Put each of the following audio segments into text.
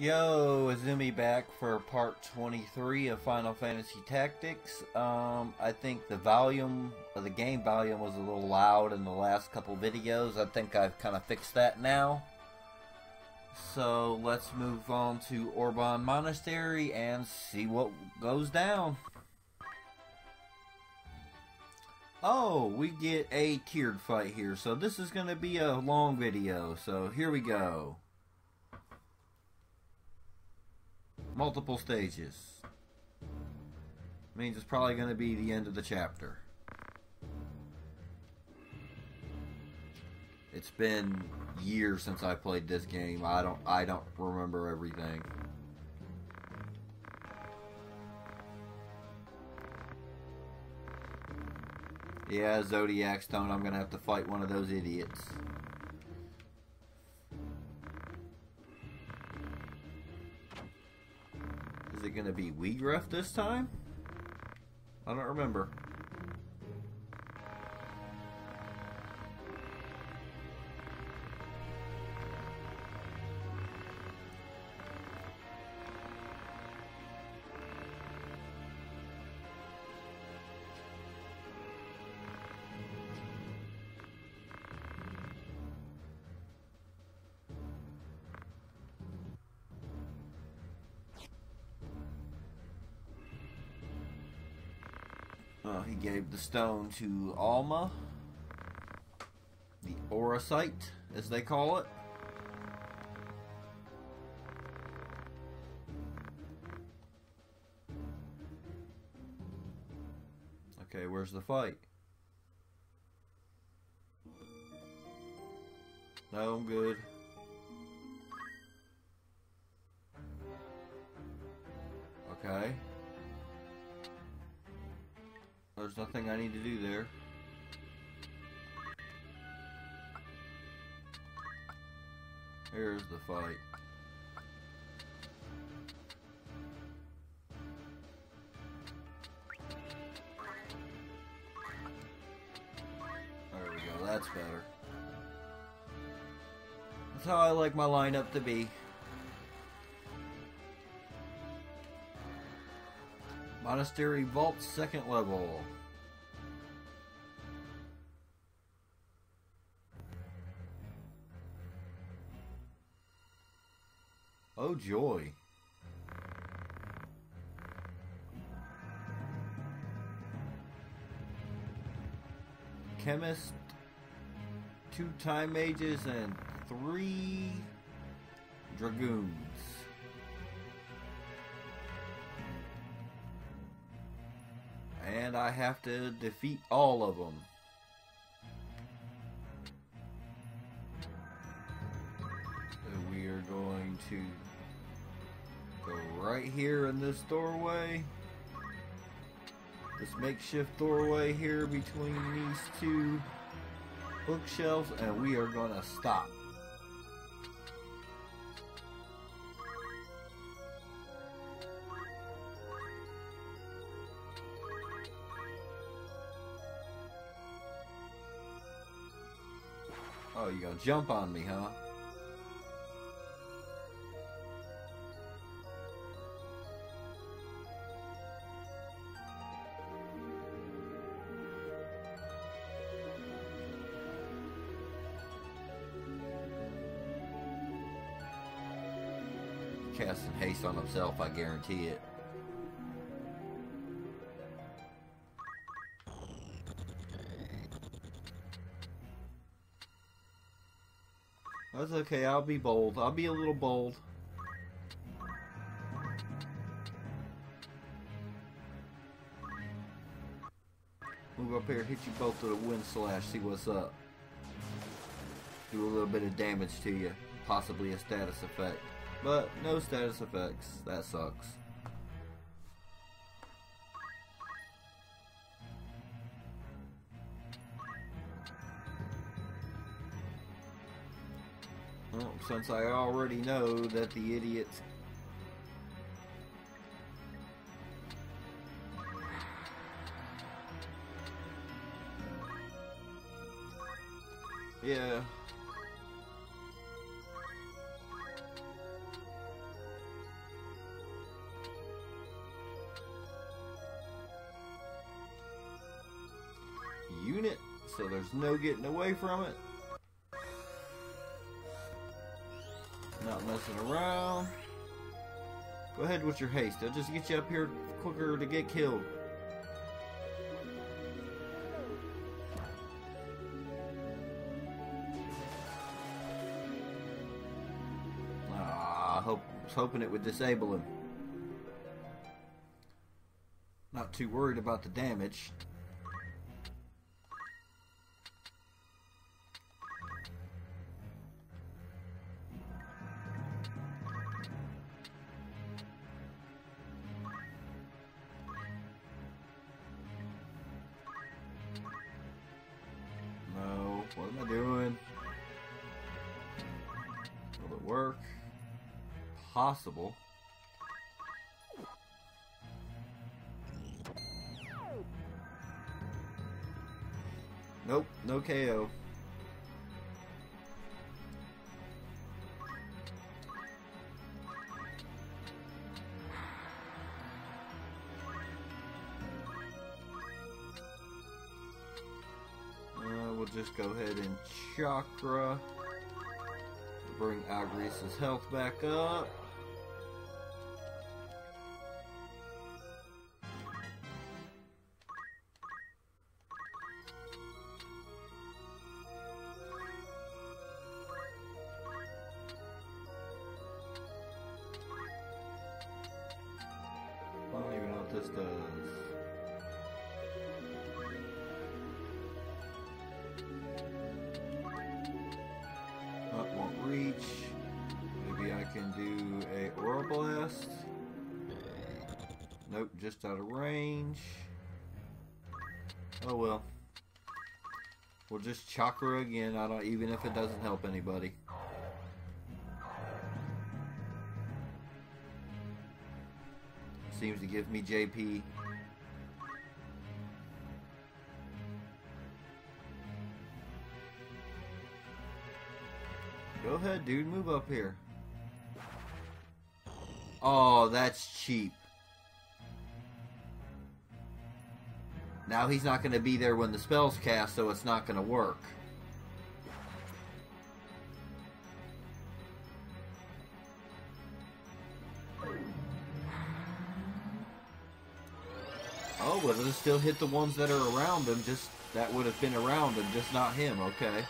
Yo, Azumi back for part 23 of Final Fantasy Tactics. Um, I think the volume, the game volume was a little loud in the last couple videos. I think I've kind of fixed that now. So let's move on to Orbonne Monastery and see what goes down. Oh, we get a tiered fight here. So this is going to be a long video. So here we go. Multiple stages. Means it's probably going to be the end of the chapter. It's been years since I played this game. I don't I don't remember everything. Yeah, Zodiac Stone, I'm going to have to fight one of those idiots. Is it going to be Wiegraf this time? I don't remember. The stone to Alma, the Auracite, as they call it. Okay, where's the fight? No, I'm good. There's nothing I need to do there. Here's the fight. There we go, that's better. That's how I like my lineup to be. Monastery Vault second level. Joy. Chemist, two time mages, and three dragoons. And I have to defeat all of them. We are going to right here in this doorway. This makeshift doorway here between these two bookshelves and we are going to stop. Oh, you gonna jump on me, huh? Casting haste on himself, I guarantee it. That's okay, I'll be bold. I'll be a little bold. Move up here, hit you both with a wind slash, see what's up. Do a little bit of damage to you. Possibly a status effect. But no status effects. That sucks. Well, since I already know that the idiots Yeah. There's no getting away from it. Not messing around. Go ahead with your haste. I'll just get you up here quicker to get killed. Ah, I hope, was hoping it would disable him. Not too worried about the damage. Work? Possible. Nope, no KO. Uh, we'll just go ahead and chakra. Bring Agrias' health back up. I don't even know what this does. Maybe I can do a Aura Blast. Nope, just out of range. Oh well. We'll just chakra again. I don't even if it doesn't help anybody. Seems to give me JP. Dude. Move up here. Oh, that's cheap. Now he's not going to be there when the spell's cast, so it's not going to work. Oh, but it'll still hit the ones that are around him, just that would have been around him, just not him, okay.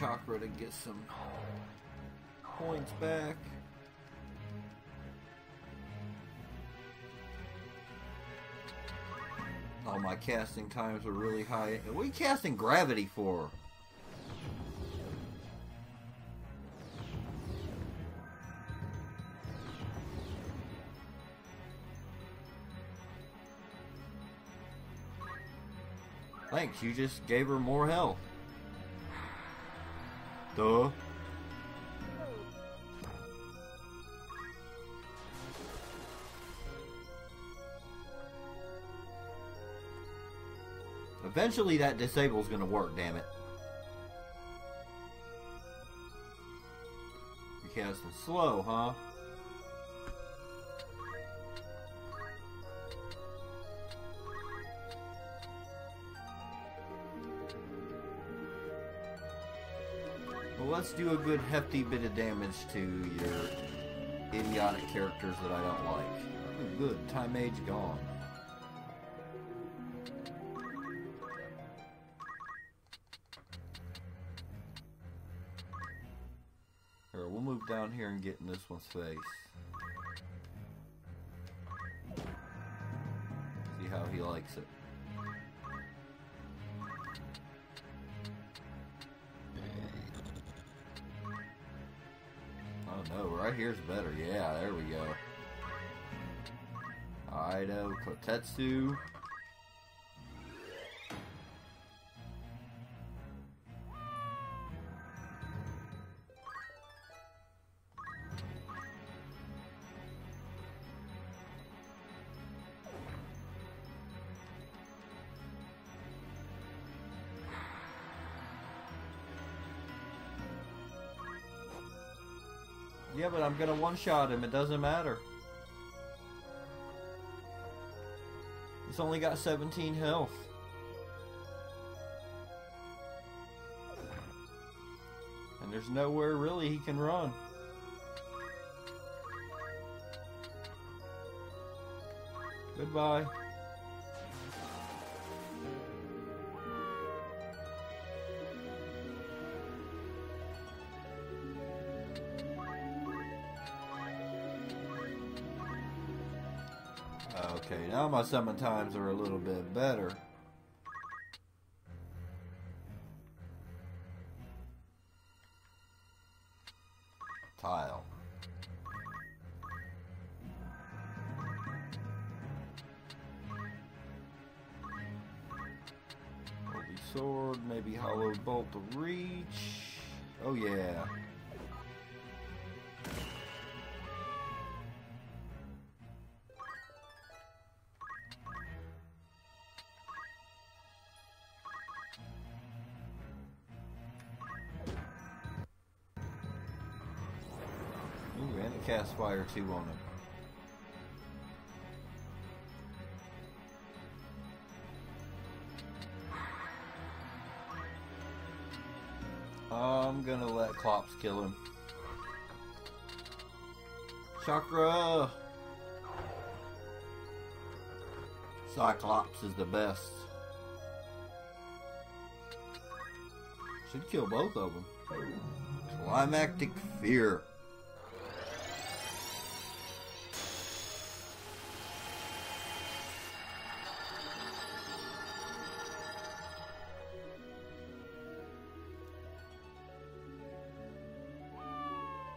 Chakra to get some points back. Oh, my casting times are really high. What are you casting gravity for? Thanks, you just gave her more health. Eventually that disable is gonna work, damn it. You're casting slow, huh? Well, let's do a good hefty bit of damage to your idiotic characters that I don't like. Good, time age gone. Here, we'll move down here and get in this one's face. See how he likes it. Here's better. Yeah, there we go. Iaido, Kotetsu. Yeah, but I'm gonna one-shot him. It doesn't matter. He's only got 17 health. And there's nowhere really he can run. Goodbye. Now my summon times are a little bit better. Tile. Holy Sword, maybe Hallowed Bolt to reach. Oh yeah. Fire 2 on him. I'm gonna let Clops kill him. Chakra! Cyclops is the best. Should kill both of them. Climactic Fear.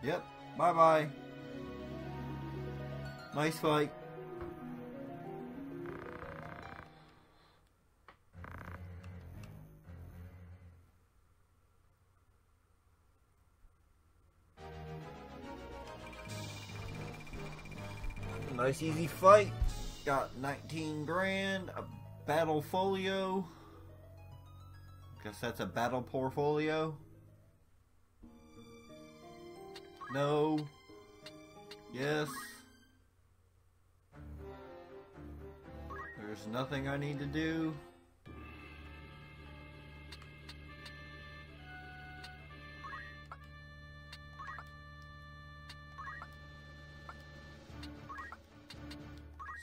Yep. Bye bye. Nice fight. Nice easy fight. Got 19 grand, a battle folio. Guess that's a battle portfolio. No. Yes. There's nothing I need to do.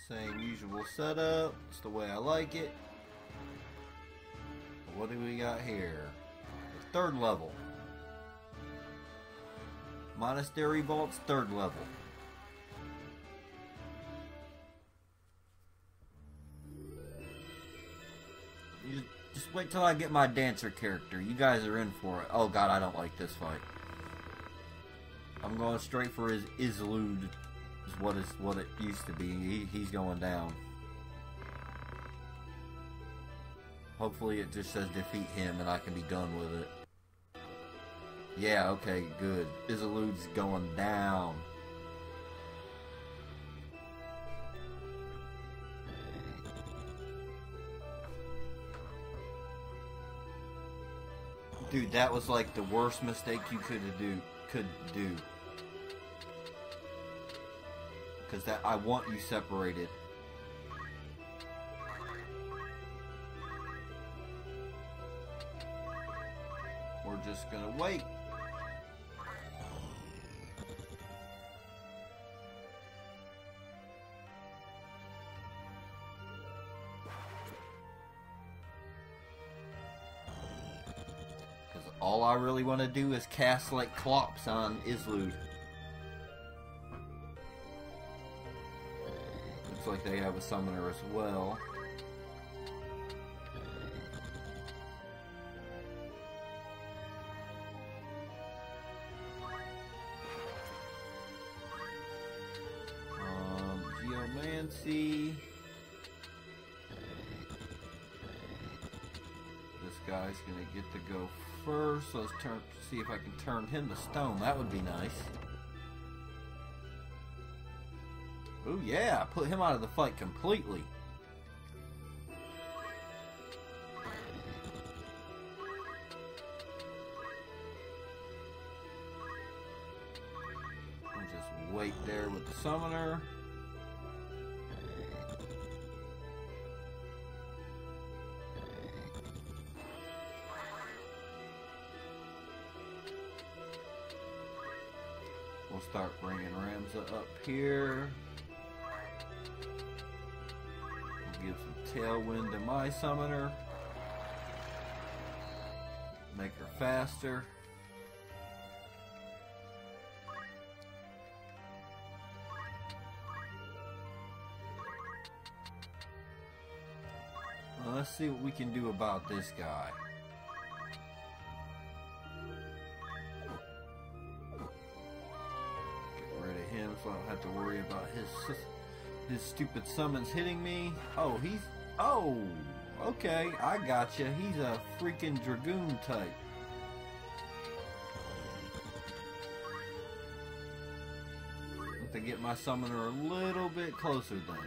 Same usual setup. It's the way I like it. What do we got here? The third level. Monastery Vault's third level. You just, wait till I get my dancer character. You guys are in for it. Oh god, I don't like this fight. I'm going straight for his Izlude. Is what is what it used to be. He, he's going down. Hopefully it just says defeat him and I can be done with it. Yeah, okay, good. Izlude's going down. Dude, that was like the worst mistake you could do could do. Cause that I want you separated. We're just gonna wait. I really want to do is cast like Clops on Izlude. Looks like they have a summoner as well. Guy's gonna get to go first. Let's turn see if I can turn him to stone. That would be nice. Oh yeah, put him out of the fight completely. We'll just wait there with the summoner. Up here. Give some tailwind to my summoner. Make her faster. Let's see what we can do about this guy. So I don't have to worry about his his stupid summons hitting me. Oh, he's oh, okay, I gotcha. He's a freaking dragoon type. Have to get my summoner a little bit closer then.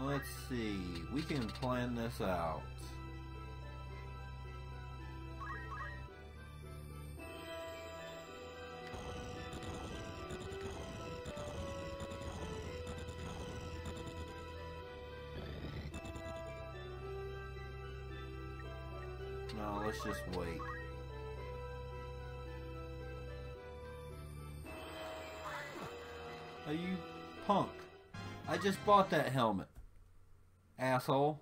Let's see. We can plan this out. Let's just wait. Are you punk? I just bought that helmet. Asshole.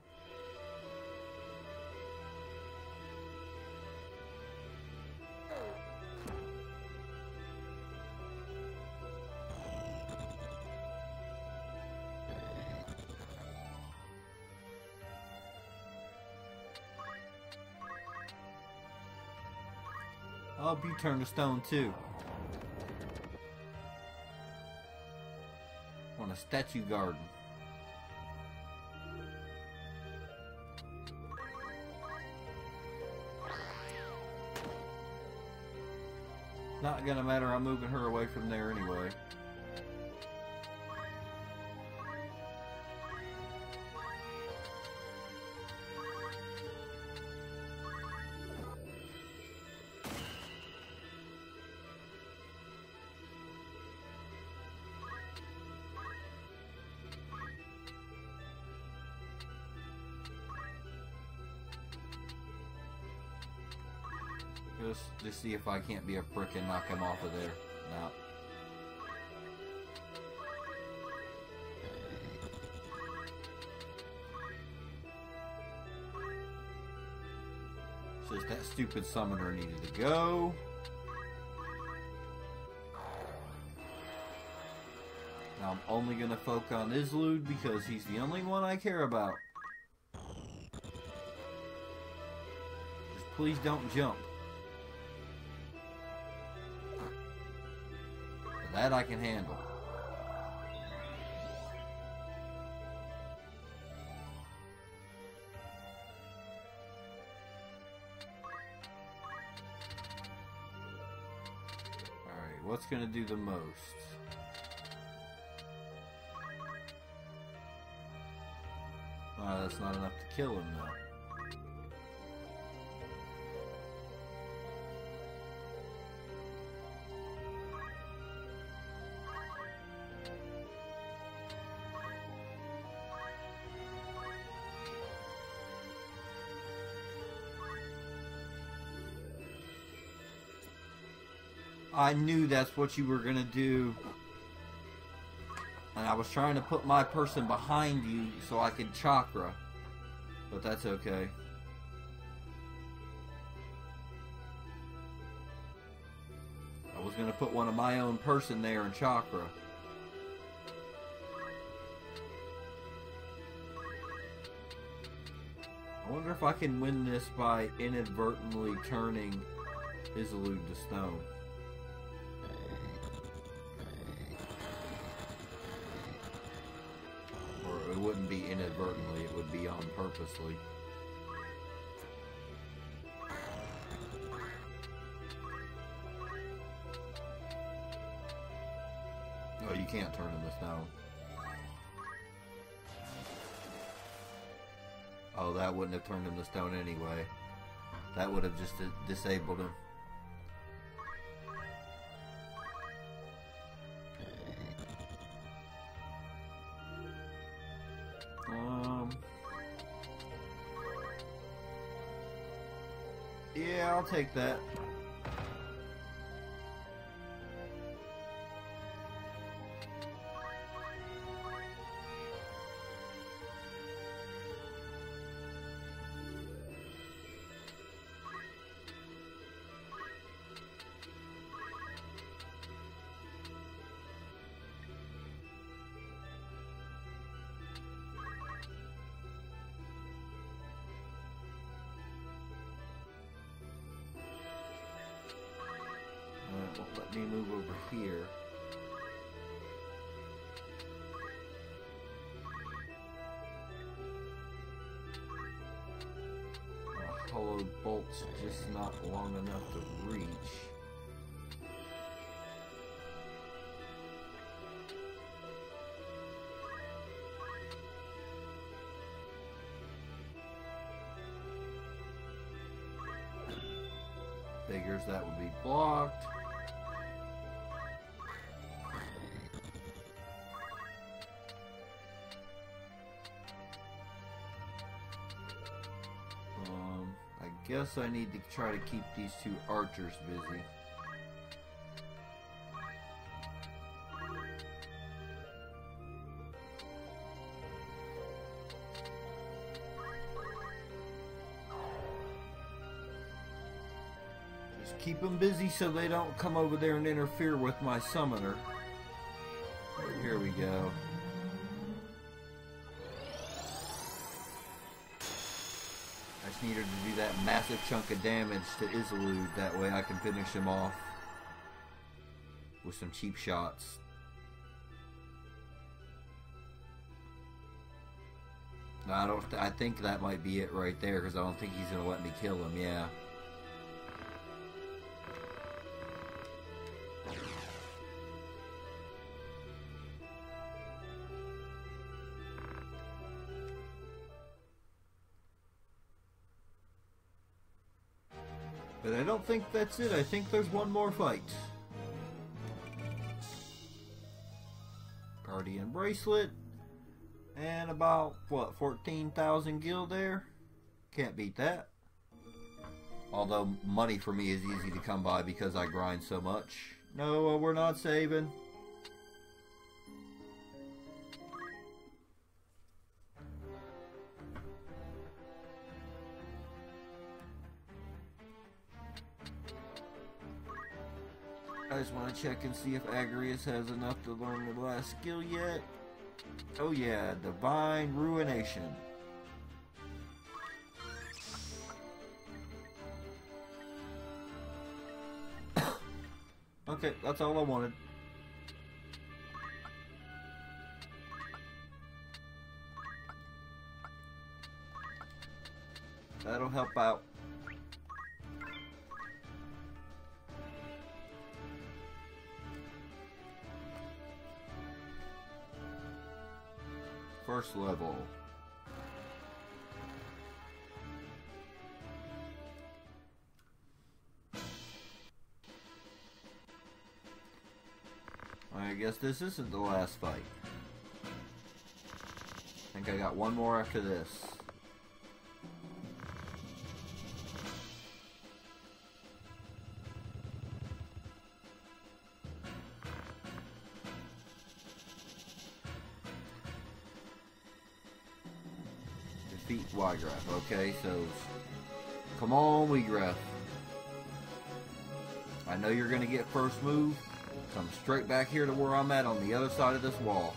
You turn to stone too. On a statue garden. Not gonna matter, I'm moving her away from there anyway. Just, just see if I can't be a prick and knock him off of there. No. Just that stupid summoner needed to go. Now I'm only gonna focus on Izlude because he's the only one I care about. Just please don't jump. That I can handle. Alright, what's gonna do the most? Ah, that's not enough to kill him though. I knew that's what you were gonna do. And I was trying to put my person behind you so I could chakra. But that's okay. I was gonna put one of my own person there in chakra. I wonder if I can win this by inadvertently turning Izlude to stone. Oh, you can't turn him to stone. Oh, that wouldn't have turned him to stone anyway. That would have just disabled him. Yeah, I'll take that. me move over here. A hollow bolt's just not long enough to reach. Guess I need to try to keep these two archers busy. Just keep them busy so they don't come over there and interfere with my summoner. Here we go. Just needed to do that massive chunk of damage to Izlude. That way I can finish him off with some cheap shots. I don't. Th I think that might be it right there because I don't think he's gonna let me kill him. Yeah. But I don't think that's it. I think there's one more fight. Guardian Bracelet. And about, what, 14,000 gil there? Can't beat that. Although money for me is easy to come by because I grind so much. No, uh, we're not saving. Check and see if Agrias has enough to learn the last skill yet. Oh yeah, Divine Ruination. okay, that's all I wanted. That'll help out. First level. I guess this isn't the last fight. I think I got one more after this. Okay, so come on, Wiegraf. I know you're going to get first move. Come straight back here to where I'm at on the other side of this wall.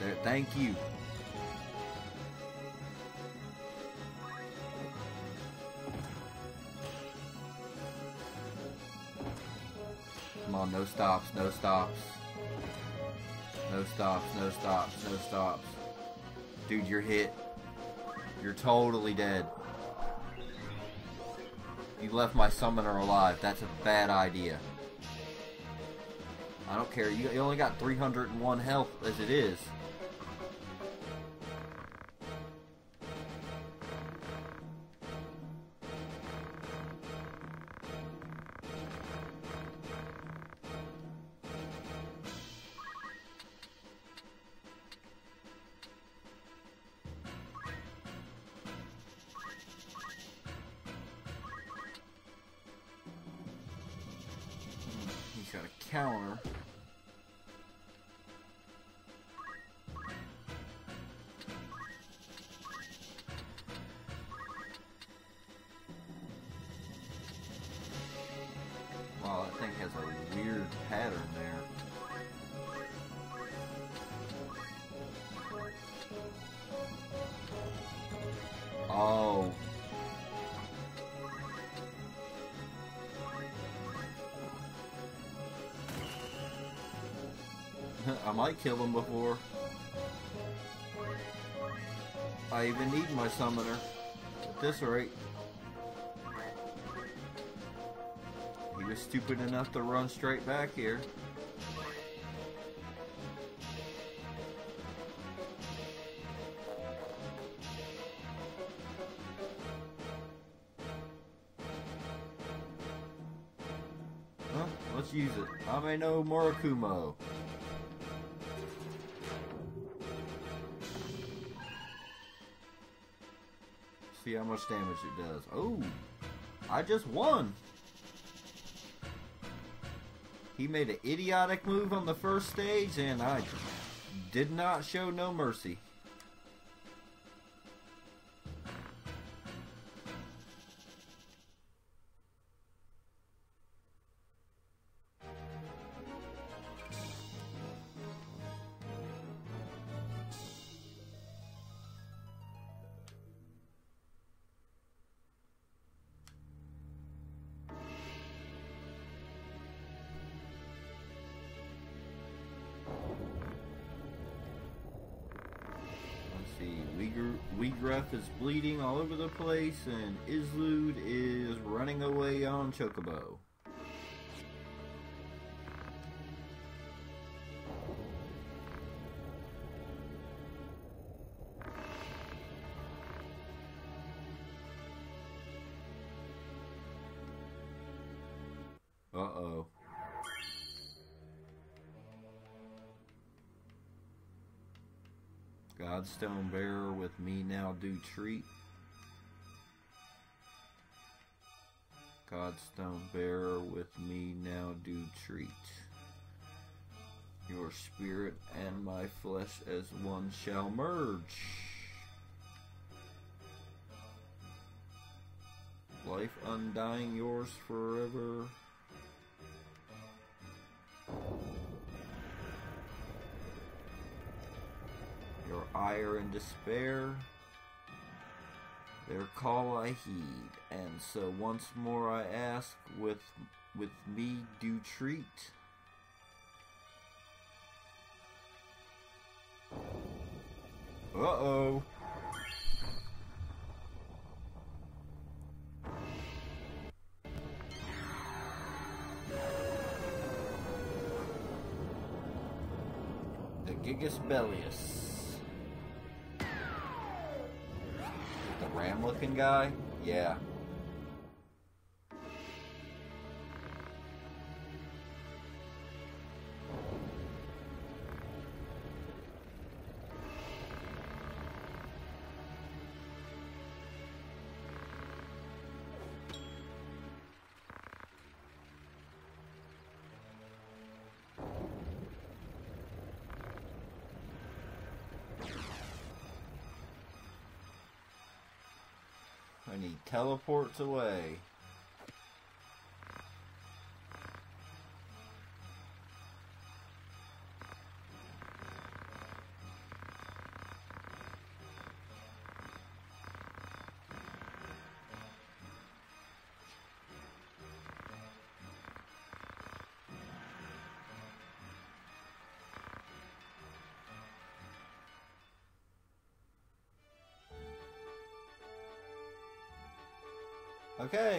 There, thank you. Come on, no stops, no stops. No stops, no stops, no stops. Dude, you're hit. You're totally dead. You left my summoner alive. That's a bad idea. I don't care. You, you only got 301 health as it is. Counter. I might kill him before. I even need my summoner. At this rate. He was stupid enough to run straight back here. Huh? Let's use it. I may know See how much damage it does. Oh, I just won. He made an idiotic move on the first stage, and I did not show no mercy. Wiegraf is bleeding all over the place, and Izlude is running away on Chocobo. Godstone bearer with me now do treat. Godstone bearer with me now do treat. Your spirit and my flesh as one shall merge. Life undying, yours forever. Ire and despair, their call I heed, and so once more I ask, with with me do treat. Uh oh. The Gigas Belias. Looking guy? Yeah. I need teleports away.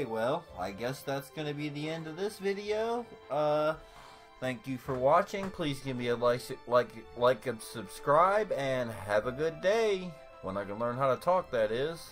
Well, I guess that's going to be the end of this video. Uh, thank you for watching. Please give me a like, like, like and subscribe, and have a good day. When I can learn how to talk, that is.